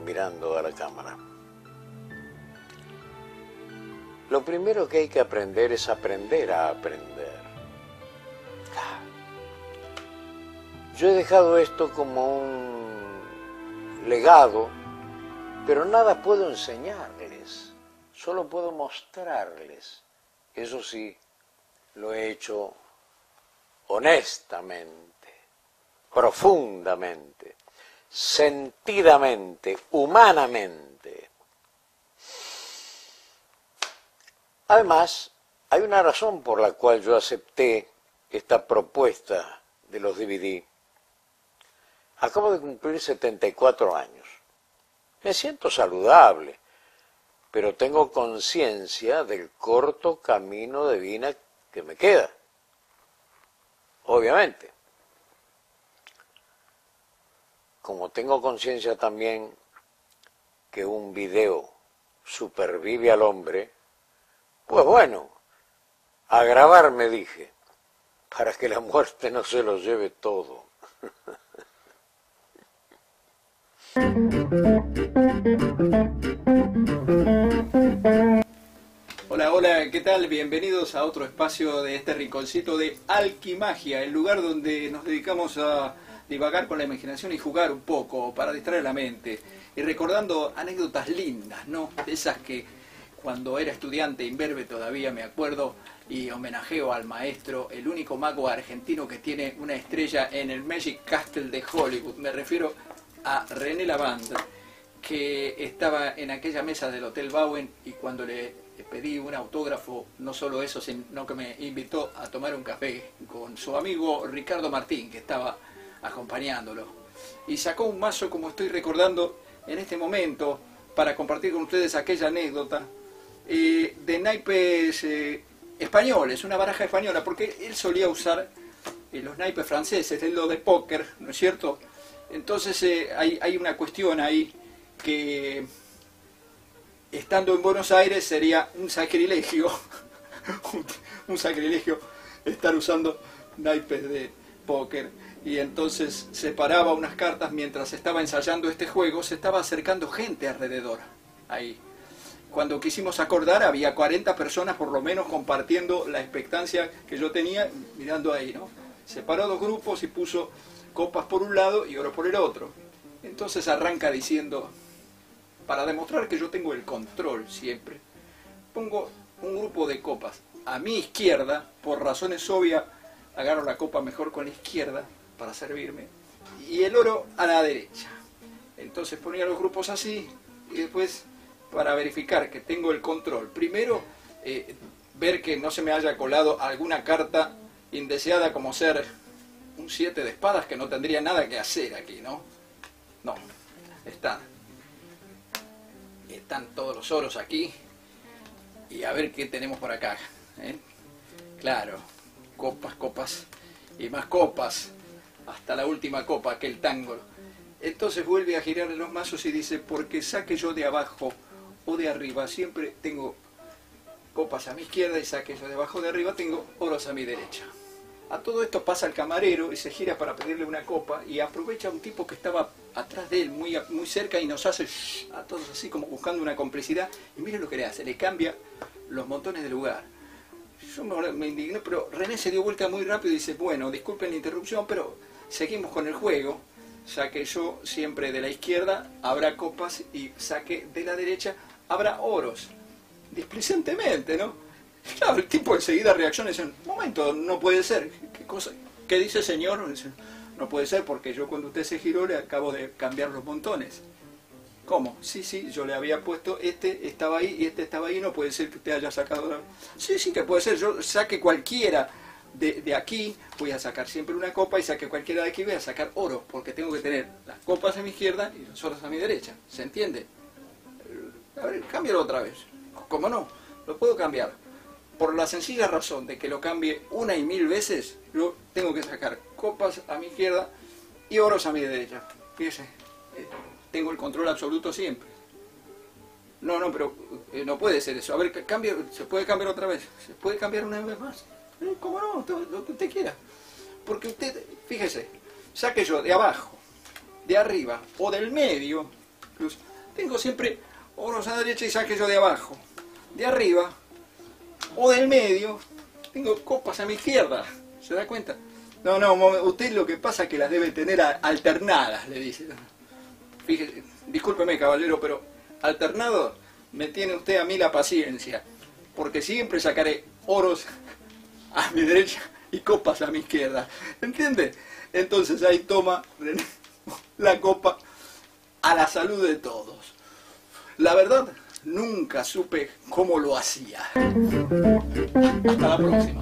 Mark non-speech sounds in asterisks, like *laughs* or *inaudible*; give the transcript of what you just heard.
mirando a la cámara. Lo primero que hay que aprender es aprender a aprender. Yo he dejado esto como un legado, pero nada puedo enseñarles, solo puedo mostrarles. Eso sí, lo he hecho honestamente, profundamente, sentidamente, humanamente. Además, hay una razón por la cual yo acepté esta propuesta de los DVD. Acabo de cumplir 74 años. Me siento saludable, pero tengo conciencia del corto camino de vida que me queda. Obviamente. Como tengo conciencia también que un video supervive al hombre, pues bueno, a grabar me dije, para que la muerte no se lo lleve todo. Hola, hola, ¿qué tal? Bienvenidos a otro espacio de este rinconcito de Alquimagia, el lugar donde nos dedicamos a divagar con la imaginación y jugar un poco para distraer la mente. Y recordando anécdotas lindas, ¿no? De esas que cuando era estudiante imberbe todavía me acuerdo y homenajeo al maestro, el único mago argentino que tiene una estrella en el Magic Castle de Hollywood. Me refiero a René Lavande, que estaba en aquella mesa del Hotel Bowen y cuando le pedí un autógrafo, no solo eso, sino que me invitó a tomar un café con su amigo Ricardo Martín, que estaba acompañándolo. Y sacó un mazo, como estoy recordando en este momento, para compartir con ustedes aquella anécdota eh, de naipes eh, españoles, una baraja española, porque él solía usar eh, los naipes franceses, el lo de póker, ¿no es cierto? Entonces hay, hay una cuestión ahí que estando en Buenos Aires sería un sacrilegio, *laughs* un sacrilegio estar usando naipes de póker. Y entonces separaba unas cartas mientras estaba ensayando este juego, se estaba acercando gente alrededor. Ahí. Cuando quisimos acordar había 40 personas por lo menos compartiendo la expectancia que yo tenía mirando ahí, ¿no? Separó dos grupos y puso copas por un lado y oro por el otro. Entonces arranca diciendo, para demostrar que yo tengo el control siempre, pongo un grupo de copas a mi izquierda, por razones obvias, agarro la copa mejor con la izquierda para servirme, y el oro a la derecha. Entonces ponía los grupos así, y después, para verificar que tengo el control, primero, eh, ver que no se me haya colado alguna carta indeseada como ser un 7 de espadas que no tendría nada que hacer aquí, ¿no? No, está están todos los oros aquí. Y a ver qué tenemos por acá. ¿eh? Claro, copas, copas y más copas. Hasta la última copa, aquel tango. Entonces vuelve a girar los mazos y dice, porque saque yo de abajo o de arriba, siempre tengo copas a mi izquierda y saque yo de abajo o de arriba, tengo oros a mi derecha. A todo esto pasa el camarero y se gira para pedirle una copa y aprovecha un tipo que estaba atrás de él, muy, muy cerca, y nos hace a todos así como buscando una complicidad. Y mire lo que le hace, le cambia los montones de lugar. Yo me, indigné, pero René se dio vuelta muy rápido y dice, bueno, disculpen la interrupción, pero seguimos con el juego. Saque yo siempre de la izquierda, habrá copas y saque de la derecha, habrá oros. Displicentemente, ¿no? *laughs* Claro, el tipo enseguida reacciona y dice, momento, no puede ser. ¿Qué, cosa? ¿Qué dice señor? No puede ser porque yo cuando usted se giró le acabo de cambiar los montones. ¿Cómo? Sí, sí, yo le había puesto, este estaba ahí y este estaba ahí, no puede ser que usted haya sacado... Sí, sí, que puede ser, yo saque cualquiera de, aquí, voy a sacar siempre una copa y saque cualquiera de aquí, voy a sacar oro, porque tengo que tener las copas a mi izquierda y los oros a mi derecha. ¿Se entiende? A ver, cámbialo otra vez. ¿Cómo no? Lo puedo cambiar por la sencilla razón de que lo cambie una y mil veces, yo tengo que sacar copas a mi izquierda y oros a mi derecha. Fíjese, eh, tengo el control absoluto siempre. No, no, pero eh, no puede ser eso. A ver, cambie, ¿se puede cambiar otra vez? ¿Se puede cambiar una vez más? Eh, ¿Cómo no? Lo que usted quiera. Porque usted, fíjese, saque yo de abajo, de arriba o del medio, Cruz. Tengo siempre oros a la derecha y saque yo de abajo. De arriba o del medio, tengo copas a mi izquierda. ¿Se da cuenta? No, no, usted lo que pasa es que las debe tener alternadas, le dice. Fíjese, discúlpeme, caballero, pero alternado me tiene usted a mí la paciencia. Porque siempre sacaré oros a mi derecha y copas a mi izquierda. ¿Entiende? Entonces ahí toma la copa a la salud de todos. La verdad, nunca supe cómo lo hacía. Hasta la próxima.